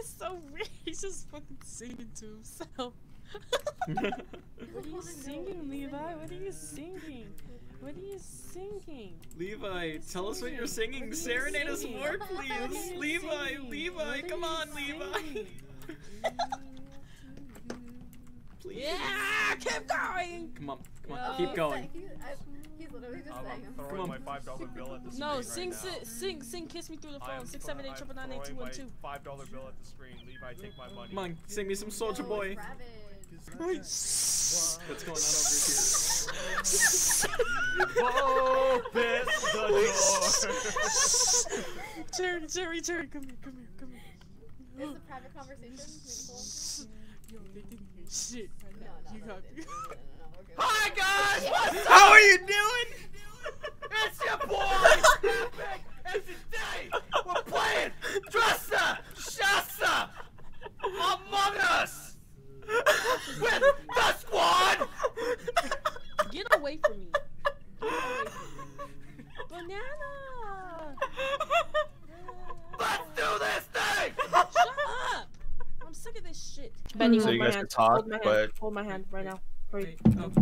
Levi's so weird. He's just fucking singing to himself. what are you singing, Levi? What are you singing? What are you singing? Levi, tell us what you're singing. What are you Serenade us more, please. Levi, singing? Levi, come you on, Levi. Please. Yeah, keep going. Come on, come on, Yeah. keep going. He's, I, he's literally just I'm, saying I'm throwing my five dollar bill at the screen No, right sing, now. si- sing, sing, kiss me through the phone. am Six thro- seven eight I'm triple nine eight two throwing one my two. Five dollar bill at the screen. Levi, take my money. Come on, sing me some Soldier Boy. What's going on over here? Open the door. Jerry, Jerry, Jerry, come here, come here, come here. It's a private conversation. Beautiful. Yo, they didn't hear shit right No, now. no, you no, got Hi guys, what's up? How are you doing? It's your boy, Big, and today we're playing Dressa Shasta Among Us with the squad. Get away from me. Away from me. Banana! Let's do this thing. Shut up! I'm sick of this shit. Benny, So hold you my guys hand. can talk, hold my hand. but- Hold my hand right now. Hurry. Wait, oh.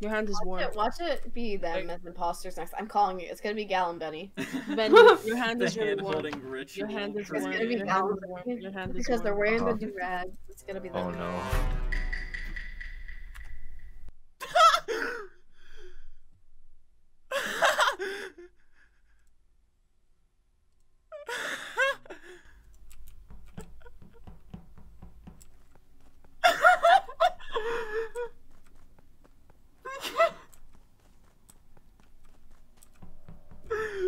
Your hand is warm. Watch it, watch it be them as imposters next. I'm calling it. It's gonna be Gal and Benny. Benny, your hand is really hand warm. holding. Your hand is warm. It's gonna be Your Gal and. Benny Your hand is because they're warm. wearing Uh-huh. the do rag. It's gonna be them. Oh no.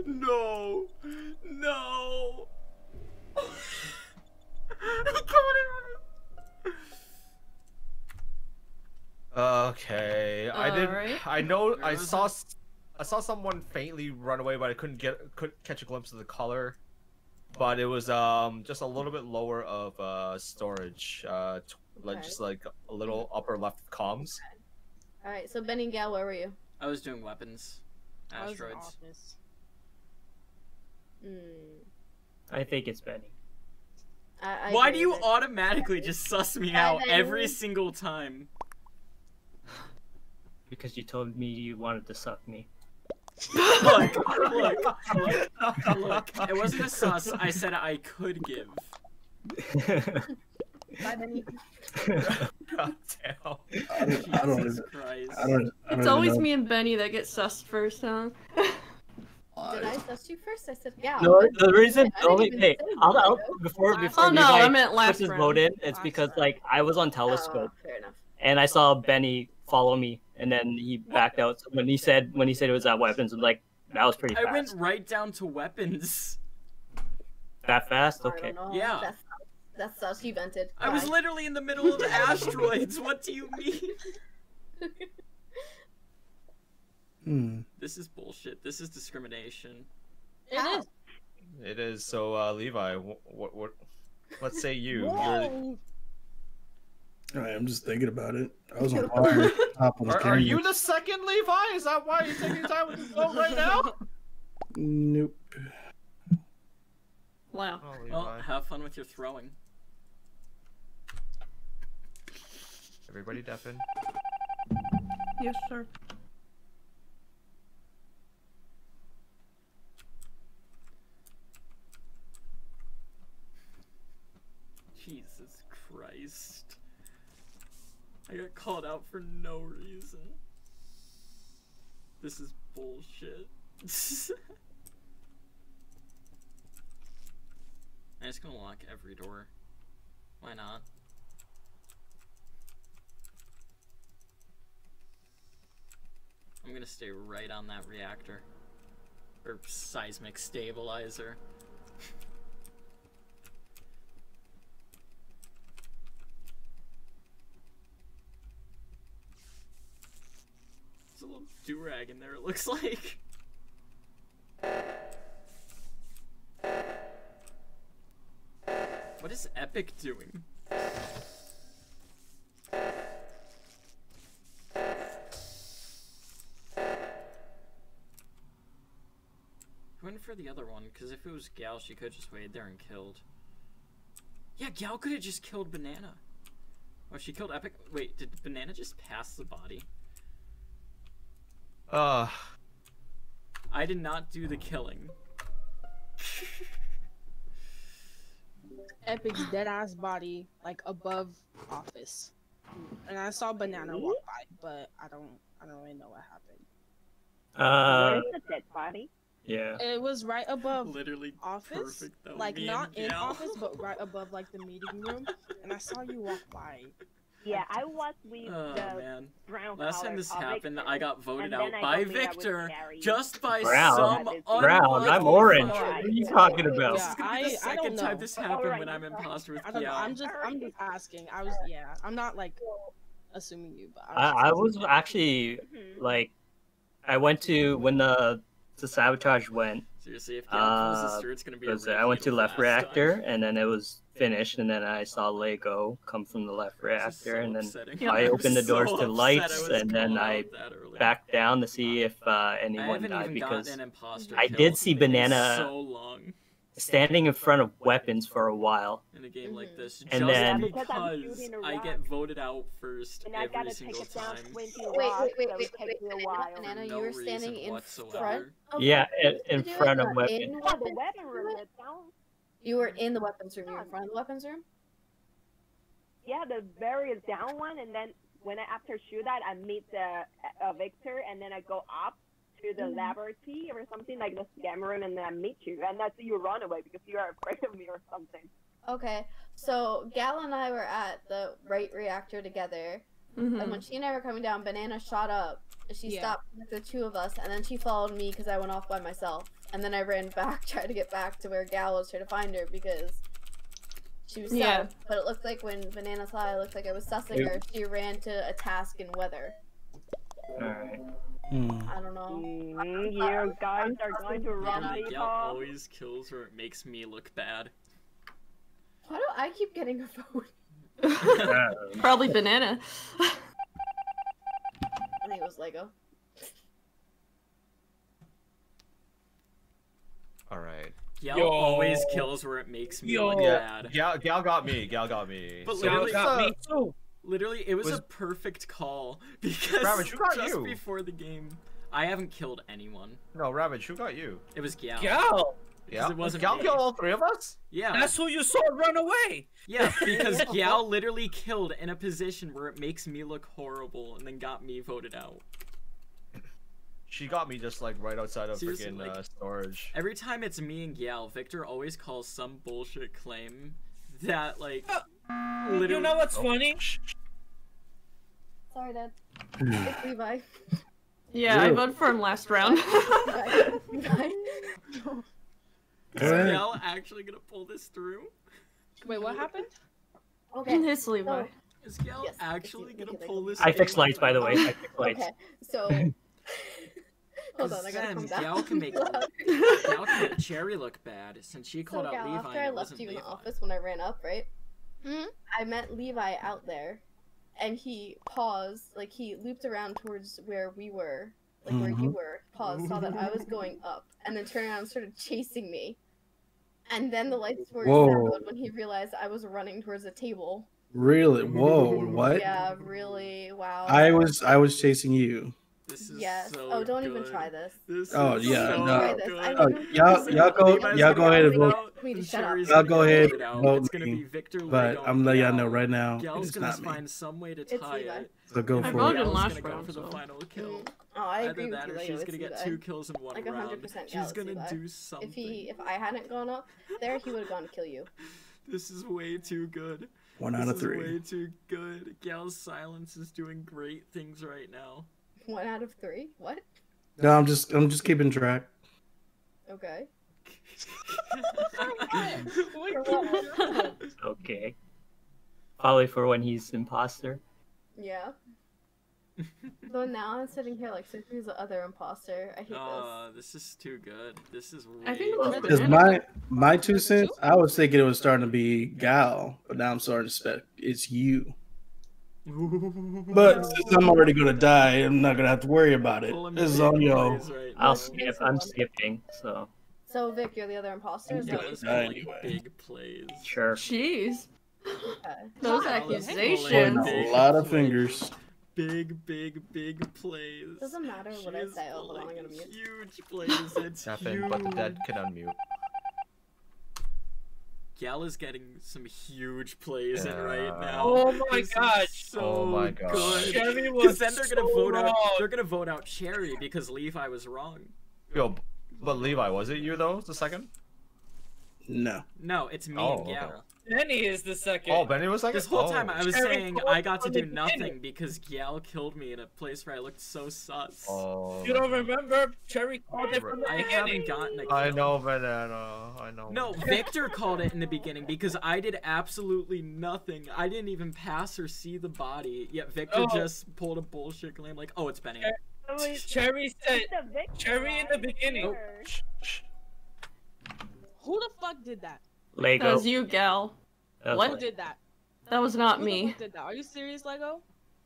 no, no. Okay, I did. Alright. I know. I Nervous? saw. s- I saw someone faintly run away, but I couldn't get. Couldn't catch a glimpse of the color. But it was um just a little bit lower of uh storage. Uh, t- like Okay. just like a little upper left of comms. All right, so Benny and Gal, where were you? I was doing weapons. I was in Asteroids. office. Hmm. I think it's Benny. I, I Why do you it. automatically just suss me out every single time? Because you told me you wanted to suck me. Look, look, look, look. It wasn't a sus. I said I could give. Bye, Benny. God damn. I don't, I don't, Jesus even- Christ. I don't, I don't It's always know. me and Benny that get sussed first, huh? Did I suss you first? I said yeah. No, the reason, I the didn't only, hey, I'll, I'll, though. before, Last before Oh no, Levi I meant last pushes round. voted, it's Last because, round. like, I was on Oh, telescope, fair enough. and I saw Benny follow me, and then he backed out. So when he said, when he said it was at weapons, I'm like, that was pretty I went right down to weapons. That fast? I Okay. Yeah. That's that's sus. He vented. I was literally in the middle of asteroids. What do you mean? Hmm. This is bullshit. This is discrimination. It is. It is. So, uh, Levi, what, what, what let's say you. You're, Whoa. All right, I'm just thinking about it. I was on fire. Top on the are, are you the second Levi? Is that why you're taking time with the vote right now? Nope. Wow. Oh, Well, Levi. have fun with your throwing. Everybody deafen. Yes, sir. Jesus Christ. I got called out for no reason. This is bullshit. I'm just gonna lock every door. Why not? I'm gonna stay right on that reactor. Or seismic stabilizer. There's a little in there, it looks like. What is Epic doing? Went for the other one? Because if it was Gal, she could just waited there and killed. Yeah, Gal could have just killed Banana. Oh, she killed Epic. Wait, did Banana just pass the body? Uh, I did not do the killing. Epic's dead ass body like above office, and I saw Banana walk by, but I don't I don't really know what happened. Uh, Where's the dead body? yeah. It was right above Literally office, perfect though. like not in office, but right above like the meeting room, and I saw you walk by. Yeah, I was with Oh the man. brown Last time this of happened, Victor, I got voted out by told me I was Victor just by Brown. some Brown, unlucky I'm orange. fuck. What are you talking about? This is gonna be the Yeah, I- I second don't time know. this happened Alright, when I'm I'm imposter with I don't know. I'm just I'm just asking. I was yeah. I'm not like assuming you, but I, I was actually Mhm. like, I went to when the the sabotage went. Seriously, if Gal pulls this Uh, through, it's gonna be a I went to left reactor time. and then it was finished and then I saw Lego come from the left This is reactor so and then upsetting. I opened the so doors to lights and then I out that early. back down to see if uh, anyone died because an I did see Banana so long standing in front of weapons for a while. in a game like this, And just then- Because I'm because I get voted out first and every gotta single take time. 20 Wait, rocks, wait, wait, so wait, it wait, takes me a wait. Banana, for you were standing in whatsoever. front of Yeah, the in, in weapons room, front of not weapons. You were in the weapons room. You were in front of the weapons room. Yeah, the very down one, and then when I after shoot that, I meet the uh, Victor, and then I go up to the Mhm. laboratory or something like the scammer room, and then I meet you, and that's you run away because you are afraid of me or something. Okay, so Gal and I were at the right reactor together, Mm-hmm. and when she and I were coming down, Banana shot up. She Yeah. stopped with the two of us, and then she followed me because I went off by myself. And then I ran back, tried to get back to where Gal was, trying to find her because she was Yeah. south. But it looked like when Banana saw, it looked like I was sussing her. She ran to a task in weather. Alright. Hmm. I don't know. Mm, you guys are going to run Yeah. people. Gal always kills where it makes me look bad. Why do I keep getting a vote? Probably banana. I think it was Lego. All right. Gal Yo. always kills where it makes me Yo. look Yeah, bad. Gal, Gal got me. Gal got me. But So Gal literally- got uh, me too. Literally, it was, Was- a perfect call because Ravage, who got just you? before the game, I haven't killed anyone. No, Ravage, who got you? It was Gal. Gal. Yeah, it wasn't Gal me. killed all three of us. Yeah, That's who you saw run away. yeah, because Gal literally killed in a position where it makes me look horrible, and then got me voted out. She got me just like right outside of Seriously, freaking like- uh, storage. Every time it's me and Gal, Victor always calls some bullshit claim that like You literally. know what's funny? Sorry, Dad. It's Levi. Yeah, I voted for him last round. Levi. Levi. Is Alright. Gal actually gonna pull this through? Wait, what happened? Okay. it's Levi. So, Is Gal Yes, actually gonna pull this? I fixed lights, by the way. I fixed lights. okay. So. Hold on, I gotta Zen, calm down. Gal can make Gal can make Cherry look bad since she So, called out Gal, Levi. after I left you in the office when I ran up, right? Mhm. I met Levi out there, and he paused, like he looped around towards where we were, like where you Mhm. were. Paused, saw that I was going up, and then turned around and started chasing me. And then the lights were Whoa. when he realized I was running towards a table. Really? Whoa! What? Yeah, really. Wow. I was I was chasing you. This is Yes. so oh, don't even try this. This Oh, is yeah, so no. Try this. good. I Oh, know y'all- y'all go- y'all go ahead and vote. out, Me to and shut up. Cherry's Y'all go ahead voted and vote It's gonna be Victor But Lego, I'm letting y'all know right now, Gal's it's gonna not me. find some way to tie Levi. it. So go for voted it. Gal's last gonna go round, for the final kill. Mm. Oh, I Either agree with that you. or she's gonna get two kills in one Like round. 100% She's gonna Levi. do something. If he, if I hadn't gone up there, he would have gone to kill you. This is way too good. One this out of is three. way too good. Gal's silence is doing great things right now. One out of three. What? No, I'm just I'm just keeping track. Okay. Okay. Probably for when he's imposter. Yeah. so now I'm sitting here like, so who's the other imposter? I hate Uh, this is too good. This is way I think it was. Because my my two cents, I was thinking it was starting to be Gal, but now I'm starting to suspect it's you. But since I'm already gonna die, I'm not gonna have to worry about it. Pull him This is on y'all. right I'll skip. I'm skipping. So So Vic, you're the other imposter. Is that what Gala's Anyway. big plays. Sure. Jeez. Okay. Those Gala's accusations. calling Pointing big a lot of fingers. Big, big, big plays. Doesn't matter what I say. Oh, hold on, I'm gonna mute. Huge plays. It's Nothing huge. but the dead can unmute. Gal is getting some huge plays in right now. Oh my This is. So Oh my god! Because then they're gonna so vote out. They're gonna vote out Cherry because Levi was wrong. Yo, but Levi, was it you though? The second? No. No, it's me Oh, and Gal. okay. Benny is the second. Oh, Benny was second. This whole Oh. time I was Cherry saying told I got to do the beginning. nothing because Gal killed me in a place where I looked so sus. Oh. You don't remember? Cherry called it from the I beginning. haven't gotten a kill. I know, banana. I know. No, Victor called it in the beginning because I did absolutely nothing. I didn't even pass or see the body. Yet Victor Oh. just pulled a bullshit claim like, "Oh, it's Benny." Cherry said The Cherry in the beginning. Oh. Who the fuck did that? That Lego. was you, Gal. That was What? Who did that? That was not Who me. did that? Are you serious, Lego?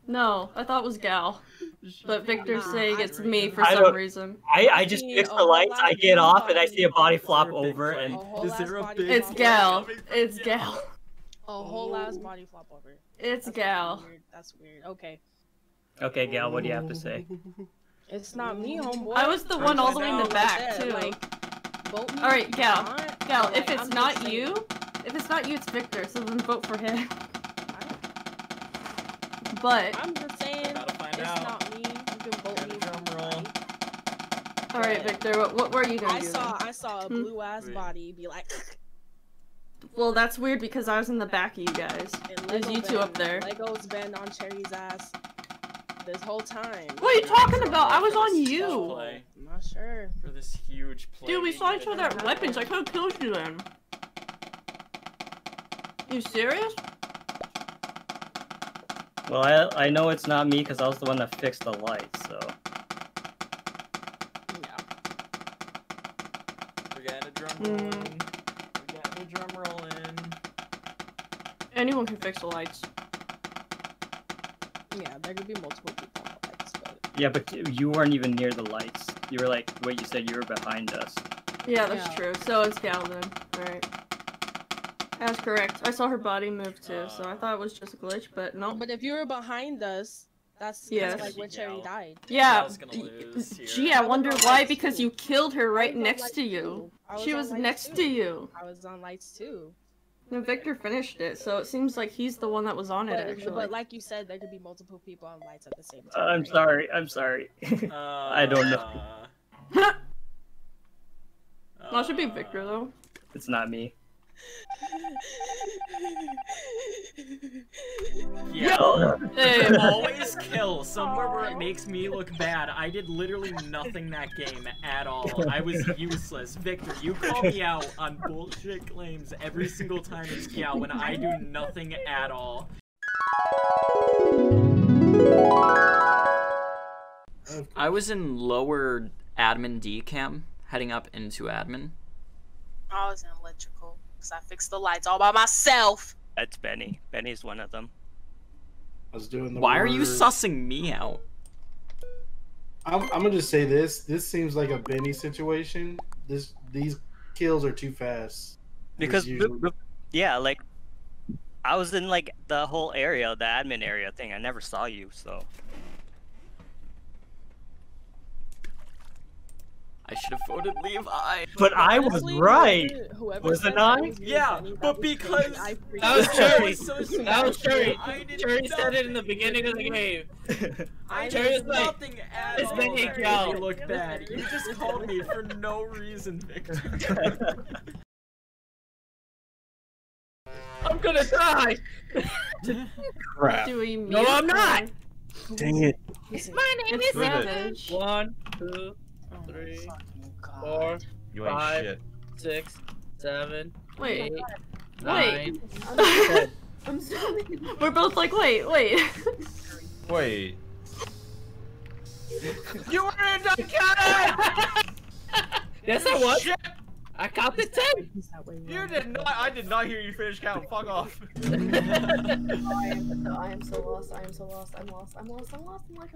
No, I thought it was Gal. But Victor's Nah, saying it's me for some don't- reason. I, I just fix the lights, I get off, and I see a body flop there a big over, and A whole Is there a big It's Gal. It's Gal? Gal. A whole ass body flop over. It's Gal. Weird. That's weird. Okay. Okay, Gal, what do you have to say? It's not me, homeboy. I was the one all the way in the back, that, too. Like, vote me Alright, if Gal. you want, Gal, but, if like, it's I'm just not saying. you, if it's not you, it's Victor, so then vote for him. But, I'm just saying, it's out. not me. You can vote me. if drum you roll. want. alright, Victor, what, what were you gonna I do? saw, then? I saw a Hmm. blue ass Wait. body be like. Well, that's weird because I was in the back of you guys. and There's you two up there. Lego's been on Cherry's ass this whole time. What are you talking about? I was on you. play, I'm not sure. For this huge play. Dude, we you saw each other do at weapons. I could have killed you then. You serious? well, I, I know it's not me because I was the one that fixed the lights, so. Yeah. We're getting a drum Hmm. rolling. We're getting a drum rolling. Anyone can fix the lights. Yeah, there could be multiple people on the lights, but Yeah, but you weren't even near the lights. You were like, wait, you said you were behind us. Yeah, that's Yeah. true. So it's Gal then. Alright. That's correct. I saw her body move too, so I thought it was just a glitch, but no. but if you were behind us, that's Yes. that's like when Cherry Yeah. died. Yeah. Gal's lose. Gee, I I wonder on why because too. you killed her right next to you. She on was next too. to you. I was on lights too. And Victor finished it, so it seems like he's the one that was on it actually. but like you said, there could be multiple people on lights at the same time. I'm right? sorry, I'm sorry. Uh, I don't know. Well, it should be Victor though. It's not me. Yeah. Hey. Always kill somewhere where it makes me look bad. I did literally nothing that game at all. I was useless. Victor, you call me out on bullshit claims every single time it's Gal when I do nothing at all. I was in lower admin D cam, heading up into admin. I was in electrical because I fixed the lights all by myself. That's Benny. Benny's one of them. I was doing the Why are you sussing me out? I'm, I'm gonna just say this. This seems like a Benny situation. This these kills are too fast. Because, usually- yeah, like, I was in, like, the whole area, the admin area thing. I never saw you, so. I should have voted Levi. But I was Honestly, right. whoever- whoever Was said it that not? was me, Yeah, but because- I That was out. Cherry. so. That was Cherry. I Cherry said it in the beginning of the game. I Cherry did like, nothing at "It's all been to a gal." me look bad. You just called me for no reason, Victor. I'm gonna die. crap. No, I'm not. Dang it. My name is Move it. Savage. One, two, Three, fucking God. four, You ain't six, seven, Wait. eight, Wait. nine, I'm, ten. I'm sorry. We're both like, wait, wait. Wait. You were in the counter! yes, I was. I counted ten. Is that way You did not. I did not hear you finish count. Fuck off. I am so, I am so lost. I am so lost. I'm lost. I'm lost. I'm lost. I'm like,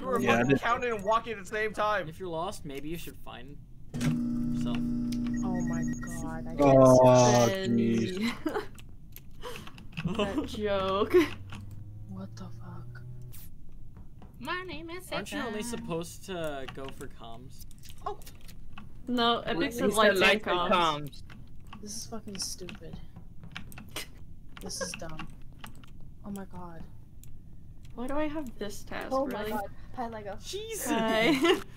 You were Yeah, fucking did- counting and walking at the same time. if you're lost, maybe you should find himself. Oh my god. I Oh, jeez. that joke. What the fuck? My name is Aren't you only supposed to go for comms? Oh, No, Epic He said said lights lights and comms. comms. This is fucking stupid. This is dumb. Oh my god. Why do I have this task, Oh really? my god. Hi, Lego. Jesus. Hi.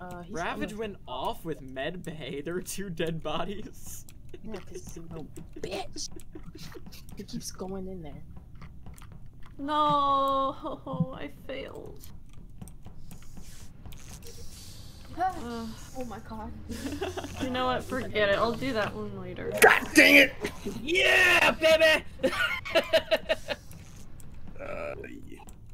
Uh, Ravage went off with med bay. There were two dead bodies. Yeah, because he's a bitch. He keeps going in there. no, I failed. Ugh. oh my god. you know what? Forget it. I'll do that one later. God dang it! Yeah, baby! Uh,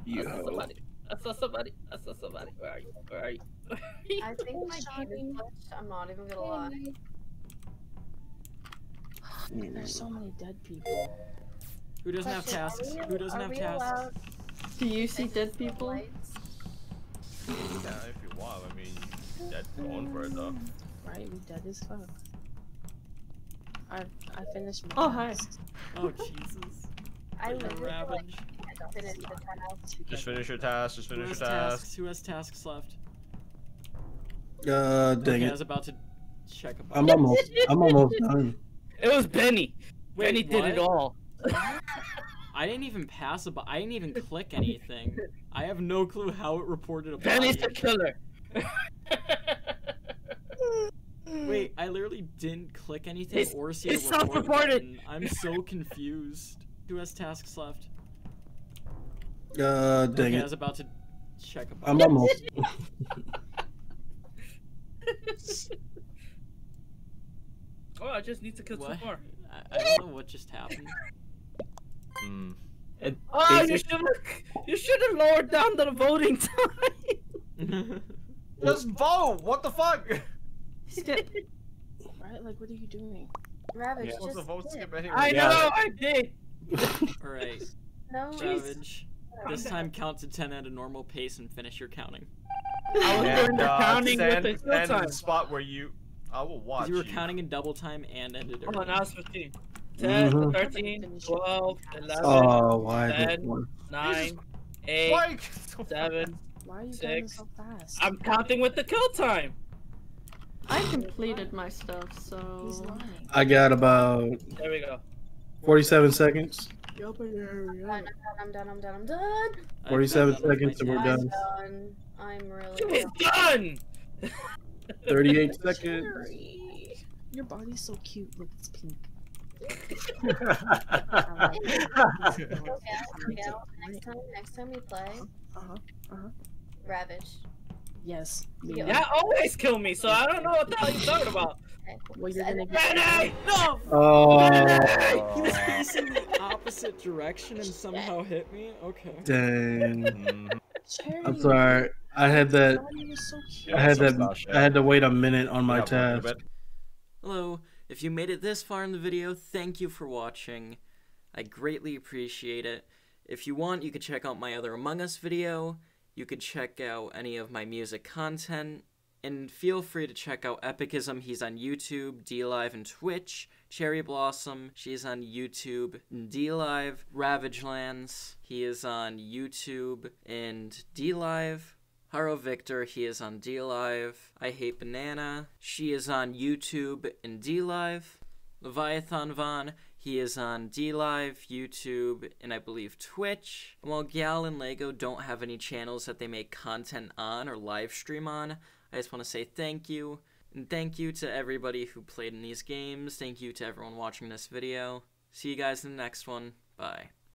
you I saw somebody. I saw somebody. I saw somebody. Where are you? Where are you? I think my game is glitched. I'm not even gonna lie. There's so many dead people. Who doesn't have Question, are tasks? we- Who doesn't have tasks? Do you see dead people? Yeah, if you want. I mean, that's going for it though. Right? We dead as fuck. I I finished my Oh, hi. Oh Jesus. I You're literally like Ravage. can't finish the task. Just finish your task. Just finish your task. tasks? Who has tasks left? Uh, dang okay, I was about to check about I'm almost, I'm almost done. It was Benny. Wait, Benny did it all. I didn't even pass a bu- I didn't even click anything. I have no clue how it reported a Benny's the killer. Wait, I literally didn't click anything It's- or see it's a report self-reported. button. I'm so confused. Who has tasks left? Uh, dang okay, I was about to check about I'm almost. Oh, I just need to kill What? two more. I, I don't know what just happened. Hmm. And Oh, you should have. You should have lowered down the voting time. Just vote. What the fuck? Skip. Right? Like, what are you doing? Ravage, You're supposed to just vote skip. skip anyway. I Yeah. know. I did. Alright, No. Ravage. This time count to 10 at a normal pace and finish your counting. I was doing And the uh, counting with stand, the kill stand in time. the spot where you. I will watch you were counting in double time and ended Hold early. on, now it's 15. 10, Mhm. 13, 12, 11, Oh, why Ten. 9, 8, Mike. 7. Why are you going Six. so fast? I'm counting with the kill time. I completed my stuff, He's so. lying. I got about There we go. 47 seconds. Yo, but hurry I'm done, I'm done, I'm done, I'm done. I've 47 done seconds and we're done. I'm done. I'm really It's done. done. 38 seconds. Cherry. Your body's so cute. Look, it's pink. Okay, Miguel, next time, next time we play, Uh-huh. Uh-huh. Ravage. Yes. Yeah. Me. Yeah, always kill me, so I don't know what the hell you're talking about. Well, you're gonna then- Benny! No! Oh, He was facing the opposite direction and somehow hit me? Okay. dang. Cherry. I'm sorry. I had that. Your body was so. I had that. slash, I had to wait a minute on my Yeah, task. Hello, if you made it this far in the video, thank you for watching. I greatly appreciate it. If you want, you can check out my other Among Us video, you could check out any of my music content, and feel free to check out Epikism, he's on YouTube, D Live, and Twitch. Cherry Blossom, she's on YouTube and DLive. Ravagelands, he is on YouTube and D Live. Haro Victor, he is on D Live. I Hate Banana, she is on YouTube and D Live. Leviathan Von, he is on DLive, YouTube, and I believe Twitch. And while Gal and Lego don't have any channels that they make content on or live stream on, I just want to say thank you. And thank you to everybody who played in these games. Thank you to everyone watching this video. See you guys in the next one. Bye.